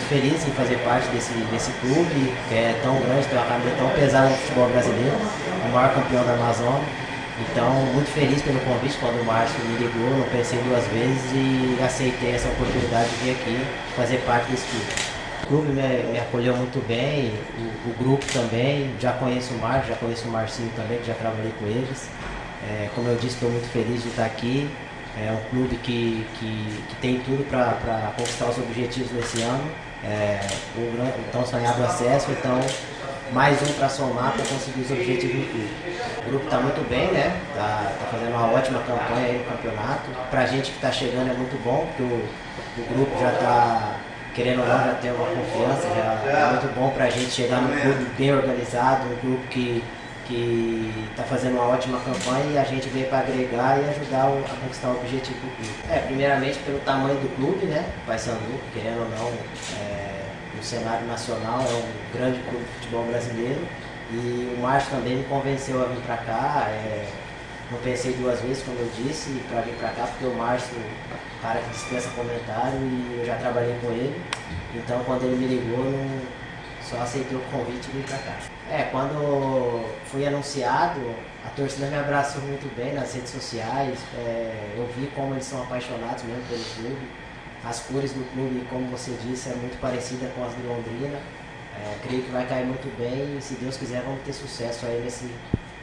muito feliz em fazer parte desse, desse clube, que é tão grande, tem uma camisa tão pesada no futebol brasileiro, o maior campeão da Amazônia. Então, muito feliz pelo convite quando o Márcio me ligou, não pensei duas vezes e aceitei essa oportunidade de vir aqui fazer parte desse clube. O clube me, me acolheu muito bem, o, o, grupo também, já conheço o Márcio, já conheço o Marcinho também, que já trabalhei com eles. É, como eu disse, estou muito feliz de estar aqui. É um clube que, que, que tem tudo para conquistar os objetivos nesse ano. É, o, o tão sonhado acesso, então mais um para somar para conseguir os objetivos do clube. O grupo está muito bem, né? Está tá fazendo uma ótima campanha aí no campeonato. Para a gente que está chegando é muito bom, porque o, o grupo já está, querendo ou não, já tem uma confiança, já é muito bom para a gente chegar no clube bem organizado, um grupo que que está fazendo uma ótima campanha e a gente veio para agregar e ajudar a conquistar o objetivo do clube. É, primeiramente pelo tamanho do clube, né? Paysandu, querendo ou não, é, no cenário nacional é um grande clube de futebol brasileiro e o Márcio também me convenceu a vir para cá. É, não pensei duas vezes, como eu disse, para vir para cá, porque o Márcio cara que dispensa comentário e eu já trabalhei com ele. Então quando ele me ligou, não só aceitei o convite e vim pra cá. É, quando fui anunciado, a torcida me abraçou muito bem nas redes sociais. É, eu vi como eles são apaixonados mesmo pelo clube. As cores do clube, como você disse, é muito parecida com as de Londrina. É, creio que vai cair muito bem e se Deus quiser vamos ter sucesso aí nesse,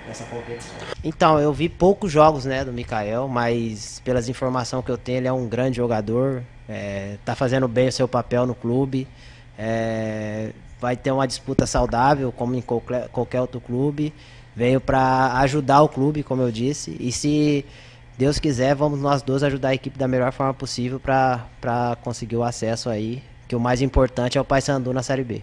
nessa competição. Então, eu vi poucos jogos né, do Mikael, mas pelas informações que eu tenho, ele é um grande jogador, é, tá fazendo bem o seu papel no clube. É, vai ter uma disputa saudável, como em qualquer, outro clube. Veio para ajudar o clube, como eu disse. E se Deus quiser, vamos nós dois ajudar a equipe da melhor forma possível para conseguir o acesso aí. Que o mais importante é o Paysandu na Série B.